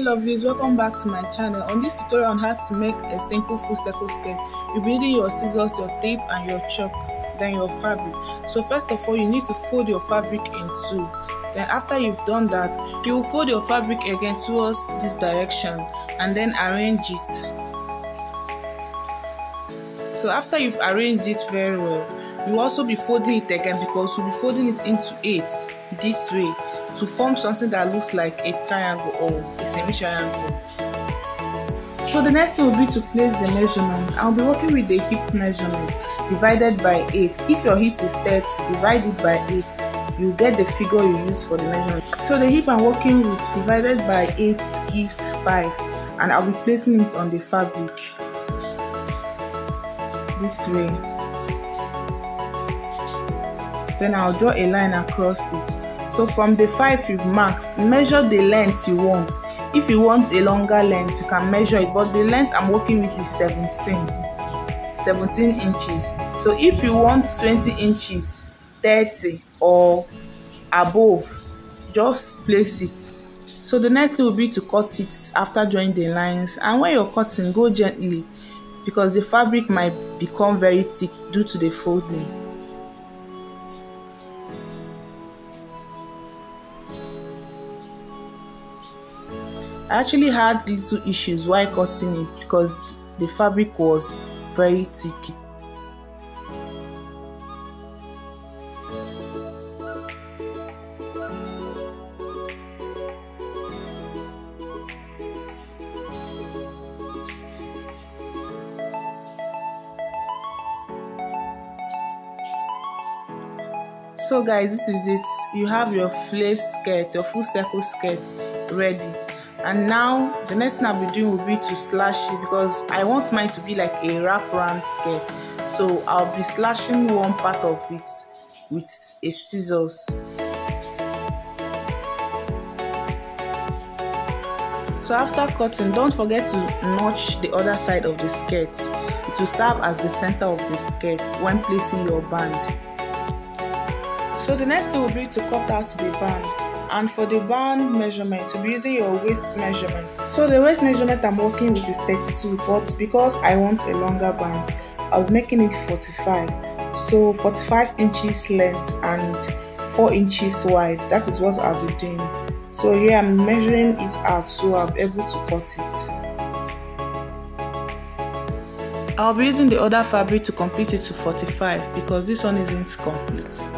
lovelies welcome back to my channel. On this tutorial on how to make a simple full circle skirt you'll be needing your scissors your tape and your chalk then your fabric. So first of all you need to fold your fabric in two. Then after you've done that you will fold your fabric again towards this direction and then arrange it. So after you've arranged it very well you also be folding it again because you'll be folding it into eight this way to form something that looks like a triangle or a semi-triangle. So the next thing will be to place the measurement. I'll be working with the hip measurement divided by 8. If your hip is 30, divide it by 8. You get the figure you use for the measurement. So the hip I'm working with divided by 8 gives 5 and I'll be placing it on the fabric this way. Then I'll draw a line across it. So from the 5 you've marked measure the length you want. If you want a longer length you can measure it but the length i'm working with is 17 17 inches. So if you want 20 inches 30 or above just place it. So the next thing will be to cut it after drawing the lines. And when you're cutting go gently because the fabric might become very thick due to the folding I actually had little issues while cutting it because the fabric was very thick. So guys, this is it. You have your flare skirt, your full circle skirt ready and now the next thing I'll be doing will be to slash it because I want mine to be like a wrap around skirt. So I'll be slashing one part of it with a scissors. So after cutting don't forget to notch the other side of the skirt. It will serve as the center of the skirt when placing your band. So the next thing will be to cut out the band and for the band measurement to be using your waist measurement. So the waist measurement i'm working with is 32 but because i want a longer band i'll be making it 45 so 45 inches length and 4 inches wide that is what i'll be doing. So here i'm measuring it out so i'll be able to cut it. I'll be using the other fabric to complete it to 45 because this one isn't complete.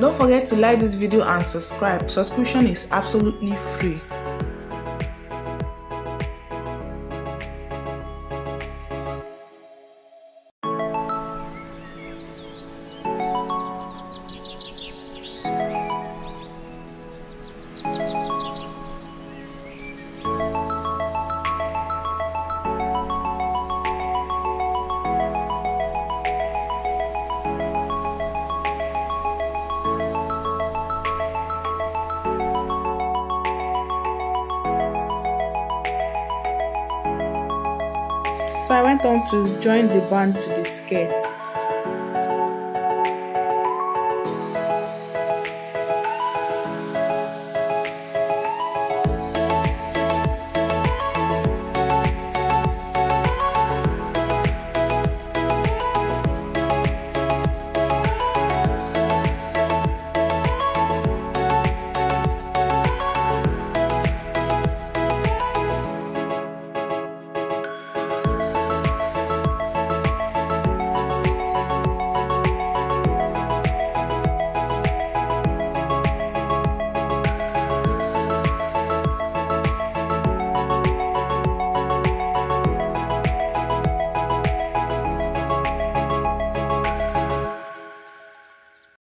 Don't forget to like this video and subscribe. Subscription is absolutely free. So I went on to join the band to the skirt.